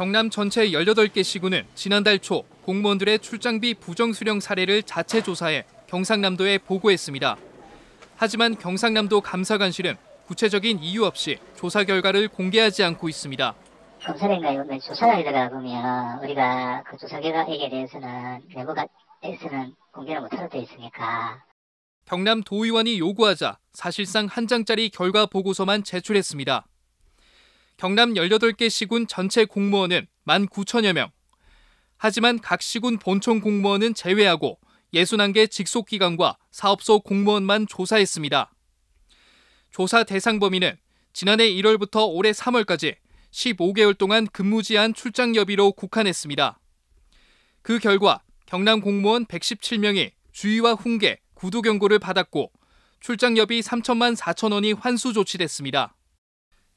경남 전체 18개 시군은 지난달 초 공무원들의 출장비 부정 수령 사례를 자체 조사해 경상남도에 보고했습니다. 하지만 경상남도 감사관실은 구체적인 이유 없이 조사 결과를 공개하지 않고 있습니다. 검찰인가요? 조사를 들어가 보면 우리가 그 조사 결과에 대해서는 내부가 에서는 공개를 못하게 되어 있으니까 경남 도의원이 요구하자 사실상 한 장짜리 결과 보고서만 제출했습니다. 경남 18개 시군 전체 공무원은 19,000여 명. 하지만 각 시군 본청 공무원은 제외하고 61개 직속기관과 사업소 공무원만 조사했습니다. 조사 대상 범위는 지난해 1월부터 올해 3월까지 15개월 동안 근무지한 출장 여비로 국한했습니다. 그 결과 경남 공무원 117명이 주의와 훈계, 구두 경고를 받았고 출장 여비 3천만 4천 원이 환수 조치됐습니다.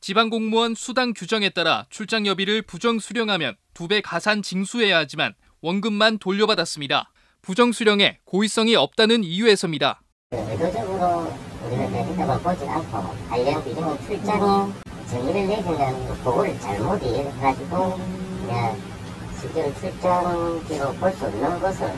지방 공무원 수당 규정에 따라 출장 여비를 부정 수령하면 두 배 가산 징수해야 하지만 원금만 돌려받았습니다. 부정 수령에 고의성이 없다는 이유에서입니다. 의도적으로 우리가 대신자가 보지 않고 관련 비용 출장에 정의를 내주는 보고를 잘못 이해해가지고 그냥 실제로 출장기로 볼 수 없는 것을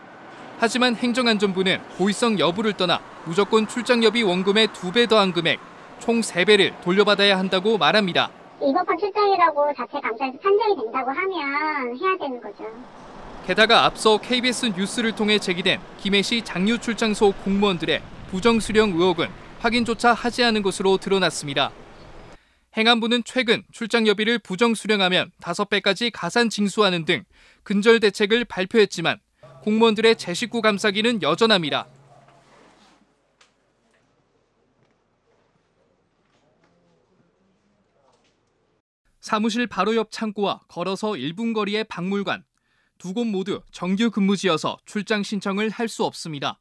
하지만 행정안전부는 고의성 여부를 떠나 무조건 출장 여비 원금의 두 배 더한 금액 총 3배를 돌려받아야 한다고 말합니다. 위법한 출장이라고 자체 감사에서 판정이 된다고 하면 해야 되는 거죠. 게다가 앞서 KBS 뉴스를 통해 제기된 김해시 장유 출장소 공무원들의 부정 수령 의혹은 확인조차 하지 않은 것으로 드러났습니다. 행안부는 최근 출장 여비를 부정 수령하면 5배까지 가산 징수하는 등 근절 대책을 발표했지만 공무원들의 제 식구 감사기는 여전합니다. 사무실 바로 옆 창고와 걸어서 1분 거리의 박물관, 두 곳 모두 정규 근무지여서 출장 신청을 할 수 없습니다.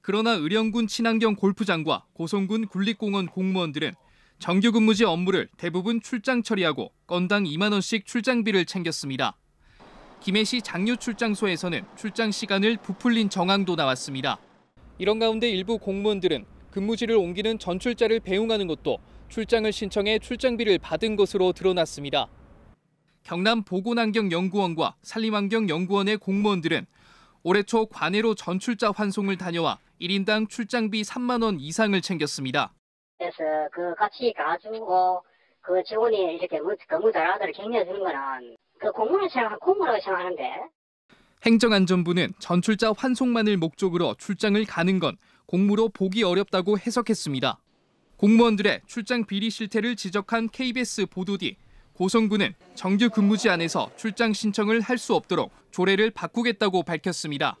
그러나 의령군 친환경 골프장과 고성군 군립공원 공무원들은 정규 근무지 업무를 대부분 출장 처리하고 건당 2만 원씩 출장비를 챙겼습니다. 김해시 장류 출장소에서는 출장 시간을 부풀린 정황도 나왔습니다. 이런 가운데 일부 공무원들은 근무지를 옮기는 전출자를 배웅하는 것도 출장을 신청해 출장비를 받은 것으로 드러났습니다. 경남 보건환경연구원과 산림환경연구원의 공무원들은 올해 초 관해로 전출자 환송을 다녀와 1인당 출장비 3만 원 이상을 챙겼습니다. 그래서 그 같이 가지고 그 직원이 이렇게 근무 잘하도록 격려해 주는 거는 그 공무원 생각, 공무원으로 생각하는데 행정안전부는 전출자 환송만을 목적으로 출장을 가는 건 공무로 보기 어렵다고 해석했습니다. 공무원들의 출장 비리 실태를 지적한 KBS 보도 뒤 고성군은 정규 근무지 안에서 출장 신청을 할 수 없도록 조례를 바꾸겠다고 밝혔습니다.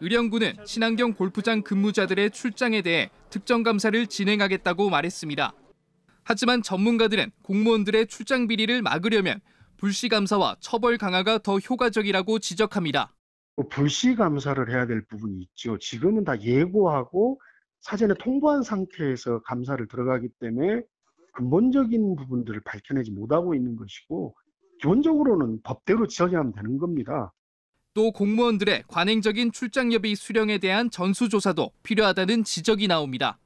의령군은 친환경 골프장 근무자들의 출장에 대해 특정 감사를 진행하겠다고 말했습니다. 하지만 전문가들은 공무원들의 출장 비리를 막으려면 불시 감사와 처벌 강화가 더 효과적이라고 지적합니다. 뭐 불시 감사를 해야 될 부분이 있죠. 지금은 다 예고하고 사전에 통보한 상태에서 감사를 들어가기 때문에 근본적인 부분들을 밝혀내지 못하고 있는 것이고 기본적으로는 법대로 처리하면 되는 겁니다. 또 공무원들의 관행적인 출장 여비 수령에 대한 전수조사도 필요하다는 지적이 나옵니다.